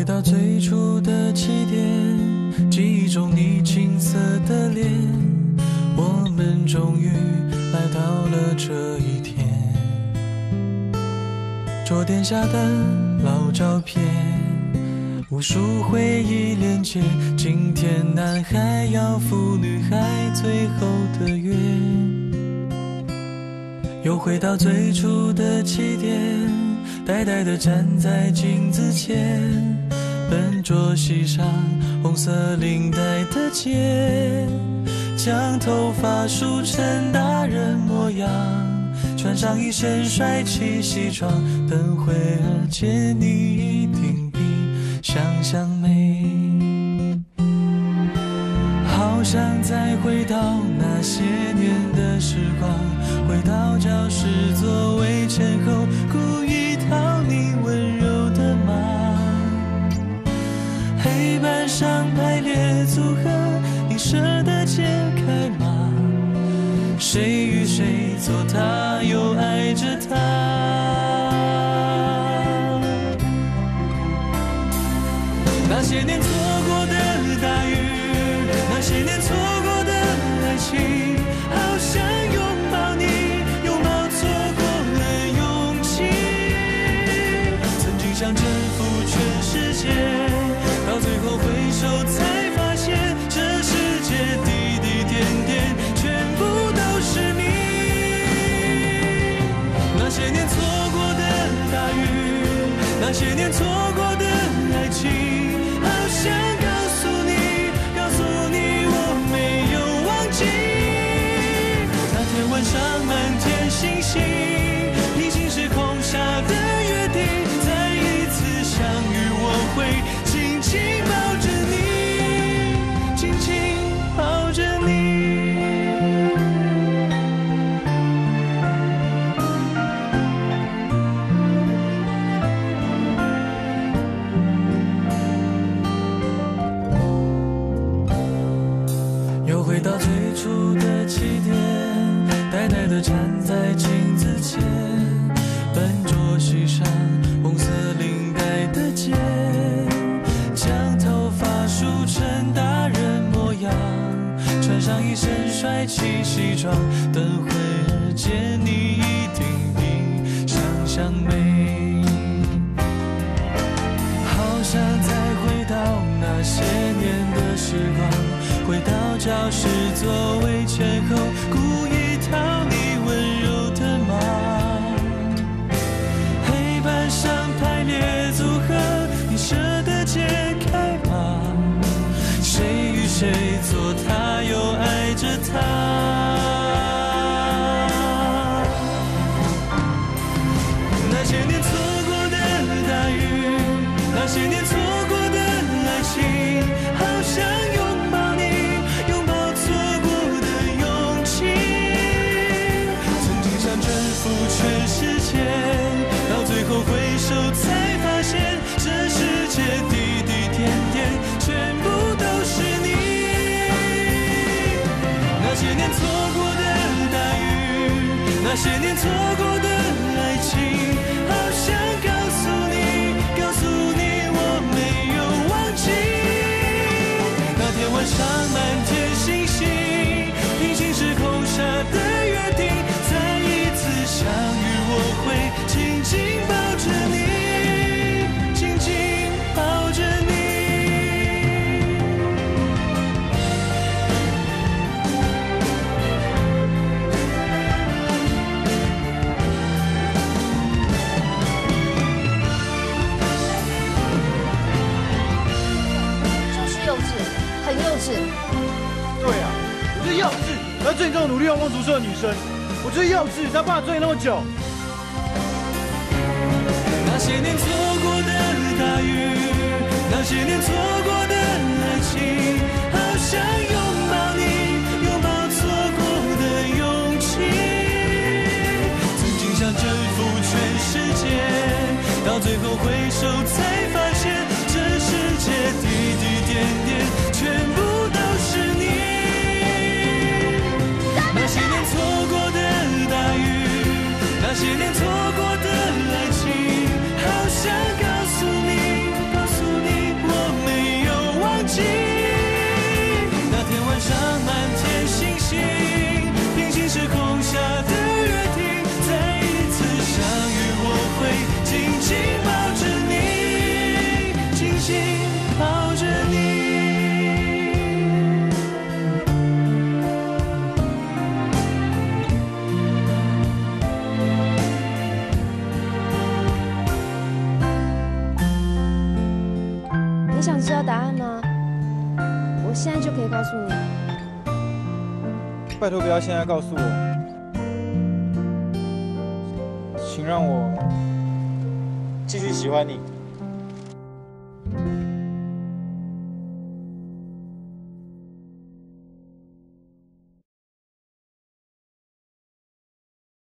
回到最初的起点，记忆中你青涩的脸，我们终于来到了这一天。桌垫下的老照片，无数回忆连接。今天男孩要赴女孩最后的约，又回到最初的起点。呆呆地站在镜子前，笨拙系上红色领带的结，将头发梳成大人模样，穿上一身帅气西装，等会儿见你一定比想象美。好想再回到那些如何，你舍得解开吗？谁与谁做他，又爱着他？那些年错过的大雨，那些年错过的爱情，好想。拥抱你，拥抱错过的错帅气西装，等会儿见你一定比想象美。好想再回到那些年的时光，回到教室座位前后，故意讨你温柔的骂。黑板上排列组合，你舍得解开吗？谁与谁坐他，又爱着他？年错过的大雨，那些年错过的爱情，好想拥抱你，拥抱错过的勇气。曾经想征服全世界，到最后回首才发现，这世界滴滴点点，全部都是你。那些年错过的大雨，那些年错过的爱情，要追你这种努力、用功读书的女生，我就是幼稚，才办法追你那么久。那些年错过的大雨，那些年错过的爱情，你想知道答案吗？我现在就可以告诉你。拜托不要现在告诉我，请让我继续喜欢你。